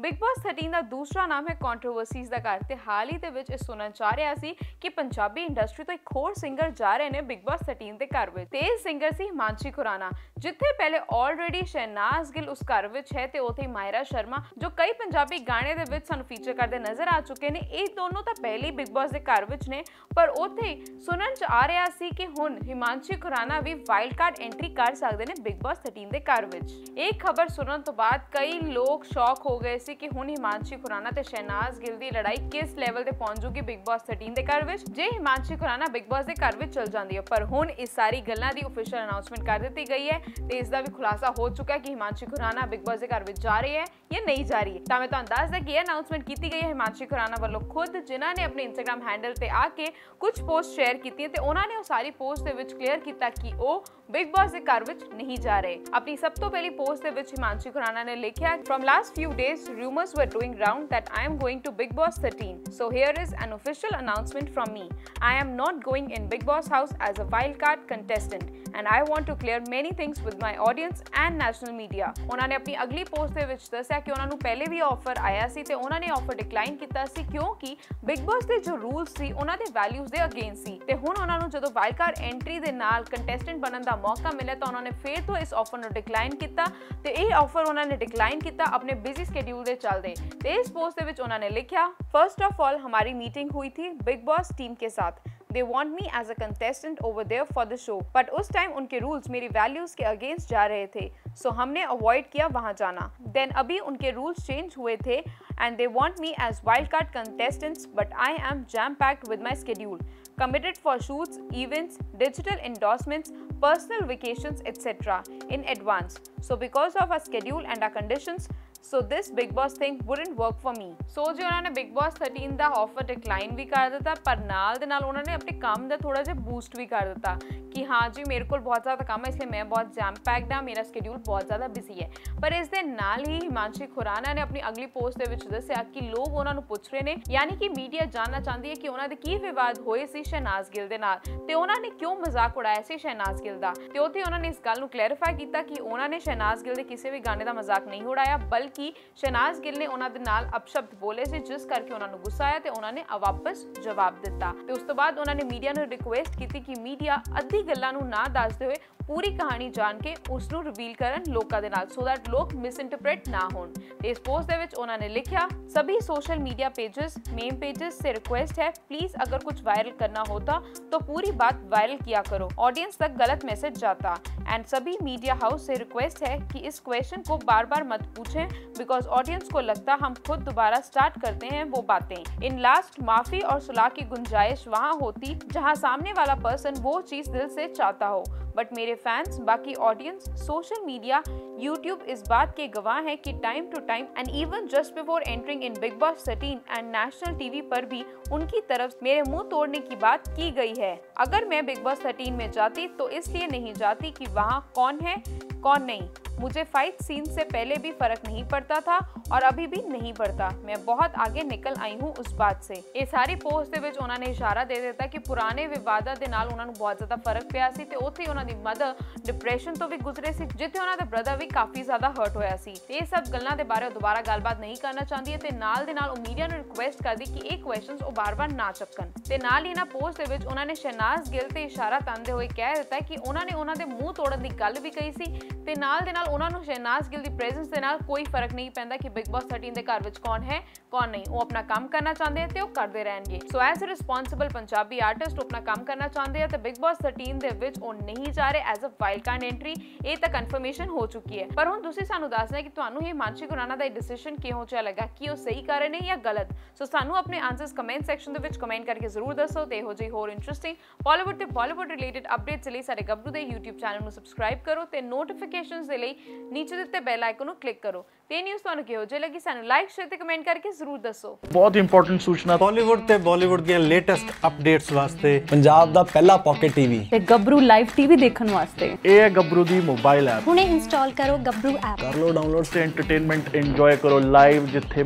Big Boss 13 ਦਾ ਦੂਸਰਾ ਨਾਮ ਹੈ ਕੰਟਰੋਵਰਸੀਜ਼ ਦਾ ਘਰ ਤੇ ਹਾਲ ਹੀ ਦੇ ਵਿੱਚ ਇਹ ਸੁਣਨ ਚ ਆ ਰਿਹਾ ਸੀ ਕਿ ਪੰਜਾਬੀ ਇੰਡਸਟਰੀ ਤੋਂ ਇੱਕ ਹੋਰ ਸਿੰਗਰ ਜਾ ਰਹੇ ਨੇ ਬਿਗ ਬਾਸ 13 ਦੇ ਘਰ ਵਿੱਚ। ਤੇ ਇਹ ਸਿੰਗਰ ਸੀ ਹਿਮਾਂਸ਼ੀ ਖੁਰਾਨਾ ਜਿੱਥੇ ਪਹਿਲੇ ਆਲਰੇਡੀ ਸ਼ਹਿਨਾਜ਼ ਗਿੱਲ ਉਸ ਘਰ ਵਿੱਚ ਹੈ ਤੇ ਉਥੇ ਮਾਇਰਾ ਸ਼ਰਮਾ, ਜੋ ਕਈ ਪੰਜਾਬੀ ਗਾਣੇ ਦੇ ਵਿੱਚ ਸਾਨੂੰ ਫੀਚਰ ਕਰਦੇ ਨਜ਼ਰ ਆ ਚੁੱਕੇ ਨੇ। ਇਹ ਦੋਨੋਂ ਤਾਂ ਪਹਿਲੇ ਬਿਗ ਬਾਸ ਦੇ ਘਰ ਵਿੱਚ ਨੇ, ਪਰ ਉਥੇ ਸੁਣਨ ਚ ਆ ਰਿਹਾ ਸੀ ਕਿ ਹੁਣ ਹਿਮਾਂਸ਼ੀ ਖੁਰਾਨਾ ਵੀ ਵਾਈਲਡ ਕਾਰਡ ਐਂਟਰੀ ਕਰ ਸਕਦੇ ਨੇ ਬਿਗ ਬਾਸ 13 ਦੇ ਘਰ ਵਿੱਚ। ਇਹ ਖਬਰ ਸੁਣਨ ਤੋਂ ਬਾਅਦ ਕਈ ਲੋਕ ਸ਼ੌਕ ਹੋ ਗਏ ਸੀ ਕਿ ਹੁਣ ਹਿਮਾਂਸ਼ੀ ਖੁਰਾਨਾ ਤੇ ਸ਼ਹਿਨਾਜ਼ ਗਿੱਲ ਦੀ ਲੜਾਈ ਕਿਸ ਲੈਵਲ ਤੇ ਪਹੁੰਚ ਜੂਗੀ ਬਿਗ ਬਾਸ 13 ਦੇ ਘਰ ਵਿੱਚ? ਜੇ ਹਿਮਾਂਸ਼ੀ ਖੁਰਾਨਾ ਬਿਗ ਬਾਸ ਦੇ ਘਰ ਵਿੱਚ ਚਲ ਜਾਂਦੀ ਹੈ, ਪਰ ਹੁਣ ਇਸ ਸਾਰੀ ਗੱਲਾਂ ਦੀ ਅਫੀਸ਼ੀਅਲ ਅਨਾਉਂਸਮੈਂਟ ਕਰ ਦਿੱਤੀ ਗਈ ਹੈ ਤੇ ਇਸ ਦਾ ਵੀ ਖੁਲਾਸਾ ਹੋ ਚੁੱਕਾ ਹੈ ਕਿ ਹਿਮਾਂਸ਼ੀ ਖੁਰਾਨਾ ਬਿਗ ਬਾਸ ਦੇ ਘਰ ਵਿੱਚ ਜਾ ਰਹੀ ਹੈ। ਜਾਂ ਨਹੀਂ ਜਾ ਰਹੀ ਹੈ ਤਾਂ ਮੈਂ ਤੁਹਾਨੂੰ ਦੱਸ ਦਾਂ ਕਿ ਇਹ ਅਨਾਉਂਸਮੈਂਟ ਕੀਤੀ ਗਈ ਹੈ ਹਿਮਾਂਸ਼ੀ ਖੁਰਾਨਾ ਵੱਲੋਂ ਖੁਦ ਜਿਨ੍ਹਾਂ ਨੇ ਆਪਣੇ ਇੰਸਟਾਗ੍ਰam ਹੈਂਡਲ ਤੇ ਆ ਕੇ ਕੁਝ ਪੋਸਟ ਸ਼ੇਅਰ ਕੀਤੀਆਂ ਤੇ ਉਹਨਾਂ ਨੇ ਉਹ ਸਾਰੀ ਪੋਸਟ ਦੇ ਵਿੱਚ ਕਲੀਅਰ ਕੀਤਾ ਕਿ ਉਹ ਬਿਗ ਬਾਸ ਦੇ ਘਰ ਵਿੱਚ ਨਹੀਂ ਜਾ ਰਹੇ ਆਪਣੀ ਸਭ ਤੋਂ ਪਹਿਲੀ ਪੋਸਟ ਦੇ ਵਿੱਚ ਹਿਮਾਂਸ਼ੀ ਖੁਰਾਨਾ ਨੇ ਲਿਖਿਆ from last few days rumors were doing round that I am going to Big Boss 13 so here is an official announcement from me I am not going in Big Boss house as a wildcard contestant and I want to clear many things with my audience and national media ਉਹਨਾਂ ਨੇ ਆਪਣੀ ਅਗਲੀ post ਦੇ ਵਿੱਚ ਦੱਸਿਆ ਕਿ ਉਹਨਾਂ ਨੂੰ ਪਹਿਲੇ ਵੀ ਆਫਰ ਆਇਆ ਸੀ ਤੇ ਉਹਨਾਂ ਨੇ ਆਫਰ ਡਿਕਲਾਈਨ ਕੀਤਾ ਸੀ ਕਿਉਂਕਿ ਬਿਗ ਬਾਸ ਦੇ ਜੋ ਰੂਲਸ ਸੀ ਉਹਨਾਂ ਦੇ ਵੈਲਿਊਜ਼ ਦੇ ਅਗੇਂਸਟ ਸੀ ਤੇ ਹੁਣ ਉਹਨਾਂ ਨੂੰ ਜਦੋਂ ਵਾਈਲਡ ਕਾਰਡ ਐਂਟਰੀ ਦੇ ਨਾਲ ਕੰਟੈਸਟੈਂਟ ਬਣਨ ਦਾ ਮੌਕਾ ਮਿਲਿਆ ਤਾਂ ਉਹਨਾਂ ਨੇ ਫੇਰ ਤੋਂ ਇਸ ਆਫਰ ਨੂੰ ਡਿਕਲਾਈਨ ਕੀਤਾ ਤੇ ਇਹ ਆਫਰ ਉਹਨਾਂ ਨੇ ਡਿਕਲਾਈਨ ਕੀਤਾ ਆਪਣੇ ਬਿਜ਼ੀ ਸਕੇਡਿਊਲ ਦੇ ਚੱਲਦੇ ਤੇ ਇਸ ਪੋਸਟ ਦੇ ਵਿੱਚ ਉਹਨਾਂ ਨੇ ਲਿਖਿਆ फर्स्ट ऑफ ऑल हमारी मीटिंग हुई थी बिग बॉस टीम के साथ They want me as a contestant over there for the show but उस टाइम उनके रूल्स मेरी वैल्यूज के अगेंस्ट जा रहे थे सो so हमने अवॉइड किया वहां जाना देन अभी उनके रूल्स चेंज हुए थे and they want me as wild card contestants but I am jam packed with my schedule committed for shoots, events, digital endorsements, personal vacations, etc. in advance. So because of our schedule and our conditions, so this Bigg Boss thing wouldn't work for me so ਜੀ ਉਹਨਾਂ ਨੇ ਬਿਗ ਬਾਸ 13 ਦਾ offer decline ਵੀ ਕਰ ਦਿੱਤਾ, ਪਰ ਨਾਲ ਦੇ ਨਾਲ ਉਹਨਾਂ ਨੇ ਆਪਣੇ ਕੰਮ ਦਾ ਥੋੜਾ ਜਿਹਾ ਬੂਸਟ ਵੀ ਕਰ ਦਿੱਤਾ ਕਿ ਹਾਂ ਜੀ, ਮੇਰੇ ਕੋਲ ਬਹੁਤ ਜ਼ਿਆਦਾ ਕੰਮ ਹੈ, ਇਸ ਲਈ ਮੈਂ ਬਹੁਤ ਜੈਮ ਪੈਕਡ ਹਾਂ, ਮੇਰਾ ਸ਼ਡਿਊਲ ਬਹੁਤ ਜ਼ਿਆਦਾ ਬਿਜ਼ੀ ਹੈ। ਪਰ ਇਸ ਦੇ ਨਾਲ ਹੀ ਹਿਮਾਂਸ਼ੀ ਖੁਰਾਨਾ ਨੇ ਆਪਣੀ ਅਗਲੀ ਪੋਸਟ ਦੇ ਵਿੱਚ ਦੱਸਿਆ ਕਿ ਲੋਕ ਉਹਨਾਂ ਨੂੰ ਪੁੱਛ ਰਹੇ ਨੇ, ਯਾਨੀ ਕਿ ਮੀਡੀਆ ਜਾਨਣਾ ਚਾਹੁੰਦੀ ਹੈ ਕਿ ਉਹਨਾਂ ਦੇ ਕੀ ਵਿਵਾਦ ਹੋਏ ਸੀ ਸ਼ਹਿਨਾਜ਼ ਗਿੱਲ ਦੇ ਨਾਲ ਤੇ ਉਹਨਾਂ ਨੇ ਕਿਉਂ ਮਜ਼ਾਕ ਉਡਾਇਆ ਸੀ ਸ਼ਹਿਨਾਜ਼ ਗਿੱਲ ਦਾ? ਤੇ ਉੱਥੇ ਉਹਨਾਂ ਨੇ ਇਸ ਗੱਲ ਨੂੰ ਕਲੈਰੀਫਾਈ ਕੀਤਾ ਕਿ ਉਹਨਾਂ ਨੇ ਸ਼ਹਿਨਾਜ਼ ਗਿੱਲ ਦੇ ਕਿਸੇ ਵੀ ਗਾਣੇ ਦਾ ਮਜ਼ਾਕ ਨਹੀਂ ਉਡਾਇਆ, ਬਲਕਿ ਸ਼ਨਾਜ਼ ਗਿੱਲ ਨੇ ਉਹਨਾਂ ਦੇ ਨਾਲ ਅਪਸ਼ਬਦ ਬੋਲੇ ਸੀ, ਜਿਸ ਕਰਕੇ ਉਹਨਾਂ ਨੂੰ ਗੁੱਸਾ ਆਇਆ ਤੇ ਉਹਨਾਂ ਨੇ ਵਾਪਸ ਜਵਾਬ ਦਿੱਤਾ। ਤੇ ਉਸ ਤੋਂ ਬਾਅਦ ਉਹਨਾਂ ਨੇ ਮੀਡੀਆ ਨੂੰ ਰਿਕੁਐਸਟ ਕੀਤੀ ਕਿ ਮੀਡੀਆ ਅੱਧੀ ਗੱਲਾਂ ਨੂੰ ਨਾ ਦੱਸਦੇ ਹੋਏ ਪੂਰੀ ਕਹਾਣੀ ਜਾਣ ਕੇ ਉਸ ਨੂੰ ਰਿਵੀਲ ਕਰਨ ਲੋਕਾਂ ਦੇ ਨਾਲ ਸੋ ਦੈਟ ਲੋਕ ਮਿਸਇੰਟਰਪ੍ਰੀਟ ਨਾ ਹੋਣ ਇਸ ਪੋਸਟ ਦੇ ਵਿੱਚ ਉਹਨਾਂ ਨੇ ਲਿਖਿਆ सभी social media pages meme pages से रिक्वेस्ट है प्लीज अगर कुछ वायरल करना होता तो पूरी बात वायरल किया करो ऑडियंस तक गलत मैसेज जाता एंड सभी मीडिया हाउस से रिक्वेस्ट है कि इस क्वेश्चन को बार बार मत पूछें बिकॉज ऑडियंस को लगता हम खुद दोबारा स्टार्ट करते हैं वो बातें इन लास्ट माफी और सुलह की गुंजाइश वहाँ होती जहाँ सामने वाला पर्सन वो चीज दिल से चाहता हो बट मेरे फैंस बाकी ऑडियंस सोशल मीडिया यूट्यूब इस बात के गवाह हैं कि time to time and even just before entering in Bigg Boss 13 and national TV पर भी उनकी तरफ़ मेरे मुँह तोड़ने की बात की गई है। अगर मैं बिग बॉस 13 में जाती तो इसलिए नहीं जाती कि वहाँ कौन है, कौन नहीं। मुझे फाइट सीन से पहले भी फर्क नहीं पड़ता था और अभी भी नहीं पड़ता मैं बहुत आगे निकल आई हूँ उस बात से ਇਹ ਸਾਰੀ ਪੋਸਟ ਦੇ ਵਿੱਚ ਉਹਨਾਂ ਨੇ ਇਸ਼ਾਰਾ ਦੇ ਦਿੱਤਾ ਕਿ ਪੁਰਾਣੇ ਵਿਵਾਦਾਂ ਦੇ ਨਾਲ ਉਹਨਾਂ ਨੂੰ ਬਹੁਤ ਜ਼ਿਆਦਾ ਫਰਕ ਪਿਆ ਸੀ ਤੇ ਉੱਥੇ ਉਹਨਾਂ ਦੀ ਮਦਰ ਡਿਪਰੈਸ਼ਨ ਤੋਂ ਵੀ ਗੁਜ਼ਰੇ ਸੀ ਜਿੱਥੇ ਉਹਨਾਂ ਦਾ ਬ੍ਰਦਰ ਵੀ ਕਾਫੀ ਜ਼ਿਆਦਾ ਹਰਟ ਹੋਇਆ ਸੀ ਤੇ ਇਹ ਸਭ ਗੱਲਾਂ ਦੇ ਬਾਰੇ ਉਹ ਦੁਬਾਰਾ ਗੱਲਬਾਤ ਨਹੀਂ ਕਰਨਾ ਚਾਹੁੰਦੀ ਹੈ ਤੇ ਨਾਲ ਦੇ ਨਾਲ ਉਹ ਮੀਡੀਆ ਨੂੰ ਰਿਕੁਐਸਟ ਕਰਦੀ ਕਿ ਇਹ ਕੁਐਸਚਨਸ ਉਹ ਬਾਰ-ਬਾਰ ਨਾ ਚੱਕਣ ਤੇ ਨਾਲ ਹੀ ਨਾ ਪੋਸਟ ਦੇ ਵਿੱਚ ਉਹਨਾਂ ਨੇ ਸ਼ਹਿਨਾਜ਼ ਗਿੱਲ ਤੇ ਇਸ਼ਾਰਾ ਤੰਦੇ ਹੋਏ ਕਹਿ ਦਿੱਤਾ ਕਿ ਉਹਨਾਂ ਨੇ ਉਹਨਾਂ ਦੇ ਮੂੰਹ ਤੋੜਨ ਦੀ ਗੱਲ ਵੀ ਕਹੀ ਸੀ ਤੇ ਨਾਲ ਦੇ ਨਾਲ ਉਹਨਾਂ ਨੂੰ ਸ਼ਹਿਨਾਜ਼ ਗਿੱਲ ਦੀ ਪ੍ਰੈਜ਼ੈਂਸ ਦੇ ਨਾਲ ਕੋਈ ਫ਼ਰਕ ਨਹੀਂ ਪੈਂਦਾ ਕਿ ਬਿਗ ਬਾਸ 13 ਦੇ ਘਰ ਵਿੱਚ ਕੌਣ ਹੈ, ਕੌਣ ਨਹੀਂ। ਉਹ ਆਪਣਾ ਕੰਮ ਕਰਨਾ ਚਾਹੁੰਦੇ ਆ ਤੇ ਉਹ ਕਰਦੇ ਰਹਿਣਗੇ। So as a responsible Punjabi artist ਉਹ ਆਪਣਾ ਕੰਮ ਕਰਨਾ ਚਾਹੁੰਦੇ ਆ ਤੇ ਬਿਗ ਬਾਸ 13 ਦੇ ਵਿੱਚ ਉਹ ਨਹੀਂ ਜਾ ਰਹੇ as a wild card entry ਇਹ ਤਾਂ ਕਨਫਰਮੇਸ਼ਨ ਹੋ ਚੁੱਕੀ ਹੈ। ਪਰ ਹੁਣ ਤੁਸੀਂ ਸਾਨੂੰ ਦੱਸਣਾ ਕਿ ਤੁਹਾਨੂੰ ਇਹ ਮਾਨਸ਼ੀ ਗੁਰਾਨਾ ਦਾ ਡਿਸੀਜਨ ਕਿਹੋ ਜਿਹਾ ਲੱਗਾ? ਕਿ ਉਹ ਸਹੀ ਕਰ ਰਹੇ ਨੇ ਜਾਂ ਗਲਤ? ਸੋ ਸਾਨੂੰ ਆਪਣੇ ਆਨਸਰਸ ਕਮੈਂਟ ਸੈਕਸ਼ਨ ਦੇ ਵਿੱਚ ਕਮੈਂਟ ਕਰਕੇ ਜ਼ਰੂਰ ਦੱਸੋ ਤੇ ਇਹੋ ਜਿਹੀ ਹੋਰ ਇੰਟਰਸਟਿੰਗ ਬਾਲੀਵੁੱਡ ਤੇ ਬਾਲੀਵੁੱਡ ਰਿਲੇਟਡ ਅਪਡੇਟਸ ਲਈ ਸਾਡੇ ਗੱਭਰੂ ਦੇ YouTube ਚੈਨਲ ਨੂੰ ਸਬਸਕ੍ਰਾਈਬ ਕਰੋ ਤੇ ਨੋਟੀਫਿਕੇਸ਼ਨਸ ਦੇ ਲਈ ਨੀਚੇ ਦਿੱਤੇ ਬੈਲ ਆਈਕਨ ਨੂੰ ਕਲਿੱਕ ਕਰੋ। ਤੇ ਨਿਊਜ਼ ਤੁਹਾਨੂੰ ਕਿਹੋ ਜਿਹੀ ਲੱਗੀ ਸਾਨੂੰ ਲਾਈਕ ਸ਼ੇਅਰ ਤੇ ਕਮੈਂਟ ਕਰਕੇ ਜ਼ਰੂਰ ਦੱਸੋ। ਬਹੁਤ ਇੰਪੋਰਟੈਂਟ ਸੂਚਨਾ। ਬਾਲੀਵੁੱਡ ਤੇ ਬਾਲੀਵੁੱਡ ਦੀਆਂ ਲੇਟੈਸਟ ਅਪਡੇਟਸ ਵਾਸਤੇ ਪੰਜਾਬ ਦਾ ਪਹਿਲਾ ਪਾਕਟ ਟੀਵੀ ਤੇ ਗੱਭਰੂ ਲਾਈਵ ਟੀਵੀ ਦੇਖਣ ਵਾਸਤੇ। ਇਹ ਹੈ ਗੱਭਰੂ ਦੀ ਮੋਬਾਈਲ ਐਪ ਹੁਣੇ ਇੰਸਟਾਲ ਕਰੋ ਗੱਭਰੂ ਐਪ ਕਰ ਲਓ ਡਾਊਨਲੋਡ ਤੇ ਐਂਟਰਟੇਨਮੈਂਟ ਇੰਜੋਏ ਕਰੋ ਲਾਈਵ ਜਿੱਥੇ